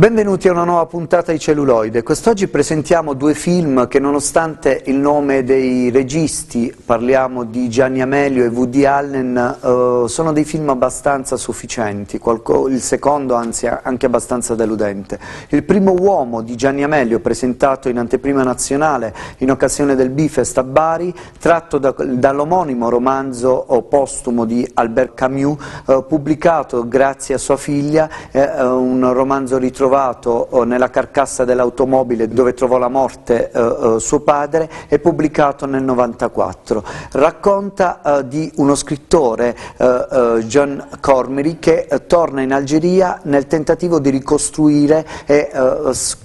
Benvenuti a una nuova puntata di Celluloide. Quest'oggi presentiamo due film che nonostante il nome dei registi, parliamo di Gianni Amelio e Woody Allen, eh, sono dei film abbastanza sufficienti, Qualco, il secondo anzi anche abbastanza deludente. Il primo uomo di Gianni Amelio, presentato in anteprima nazionale in occasione del Bifest a Bari, tratto da, dall'omonimo romanzo postumo di Albert Camus, eh, pubblicato grazie a sua figlia, eh, un romanzo ritrovato trovato oh, nella carcassa dell'automobile dove trovò la morte eh, eh, suo padre e pubblicato nel 94. Racconta eh, di uno scrittore, eh, eh, John Cormiry, che eh, torna in Algeria nel tentativo di ricostruire e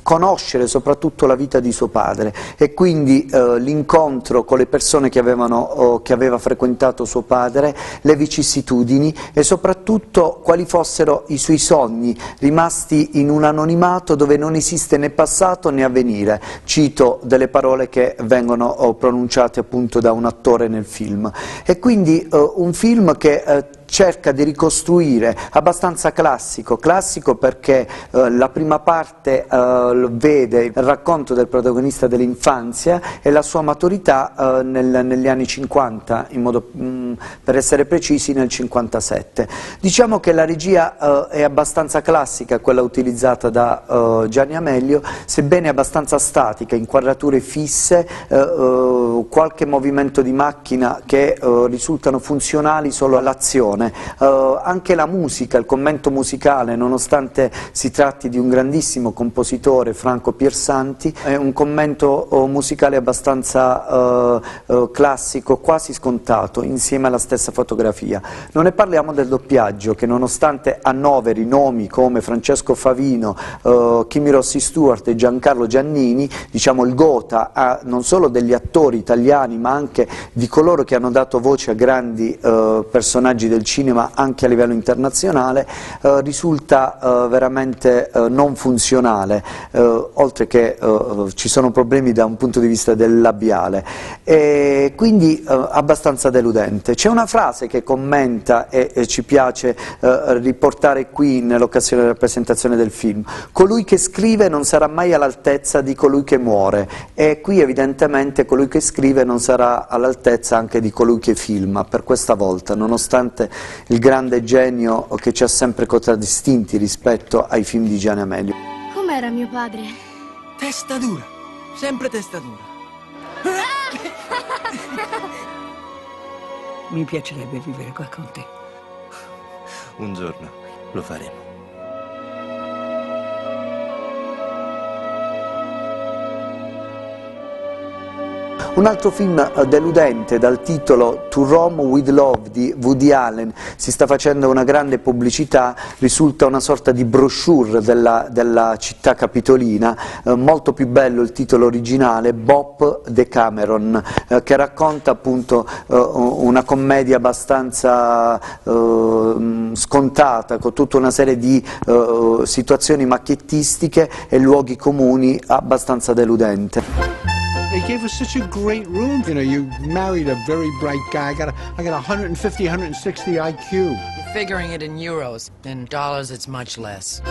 conoscere soprattutto la vita di suo padre e quindi l'incontro con le persone che, avevano, che aveva frequentato suo padre, le vicissitudini e soprattutto quali fossero i suoi sogni rimasti in una anonimato dove non esiste né passato né avvenire. Cito delle parole che vengono oh, pronunciate appunto da un attore nel film. E quindi uh, un film che uh, cerca di ricostruire, abbastanza classico, classico perché eh, la prima parte eh, vede il racconto del protagonista dell'infanzia e la sua maturità eh, nel, negli anni 50, modo, mh, mm, per essere precisi nel 57. Diciamo che la regia eh, è abbastanza classica, quella utilizzata da eh, Gianni Amelio, sebbene abbastanza statica, inquadrature fisse, eh, qualche movimento di macchina che risultano funzionali solo all'azione uh, anche la musica, il commento musicale, nonostante si tratti di un grandissimo compositore, Franco Piersanti, è un commento uh, musicale abbastanza uh, classico, quasi scontato, insieme alla stessa fotografia. Non ne parliamo del doppiaggio, che nonostante annoveri nomi come Francesco Favino, Kimi Rossi Stewart e Giancarlo Giannini, diciamo il gota ha non solo degli attori italiani, ma anche di coloro che hanno dato voce a grandi personaggi del cinema anche a livello internazionale eh, risulta eh, veramente eh, non funzionale, eh, oltre che eh, ci sono problemi da un punto di vista del labiale, e quindi abbastanza deludente. C'è una frase che commenta e, e ci piace riportare qui nell'occasione della presentazione del film, colui che scrive non sarà mai all'altezza di colui che muore e qui evidentemente colui che scrive non sarà all'altezza anche di colui che filma per questa volta, nonostante il grande genio che ci ha sempre contraddistinti rispetto ai film di Gianni Amelio. Com'era mio padre? Testa dura, sempre testa dura. Mi piacerebbe vivere qua con te. Un giorno lo faremo. Un altro film eh, deludente dal titolo To Rome with Love di Woody Allen, si sta facendo una grande pubblicità, risulta una sorta di brochure della, della città capitolina, eh, molto più bello il titolo originale, Bob Decameron, eh, che racconta appunto eh, una commedia abbastanza eh, scontata, con tutta una serie di eh, situazioni macchiettistiche e luoghi comuni abbastanza deludente. They gave us such a great room. You know, you married a very bright guy. I got, a, I got 150, 160 IQ. You're figuring it in euros. In dollars, it's much less.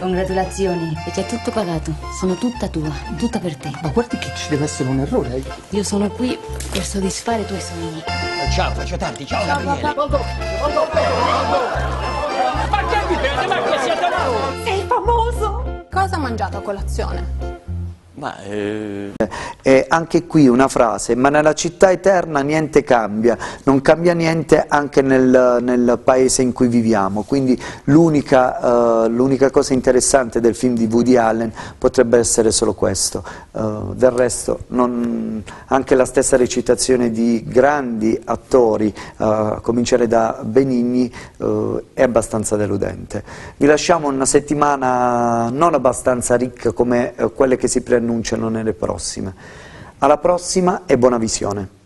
Congratulazioni, perché è tutto pagato. Sono tutta tua, tutta per te. Ma guardi che ci deve essere un errore. Eh. Io sono qui per soddisfare i tuoi sogni. Ciao, faccio tanti. Ciao, ciao Gabriele. Papà. Ma che vi vede? Ma che siete Sei famoso! Cosa ha mangiato a colazione? Ma, eh... Anche qui una frase, ma nella città eterna niente cambia, non cambia niente anche nel, nel paese in cui viviamo, quindi l'unica uh, cosa interessante del film di Woody Allen potrebbe essere solo questo, uh, del resto non, anche la stessa recitazione di grandi attori, uh, a cominciare da Benigni, è abbastanza deludente. Vi lasciamo una settimana non abbastanza ricca come quelle che si prendono annunciano nelle prossime. Alla prossima e buona visione.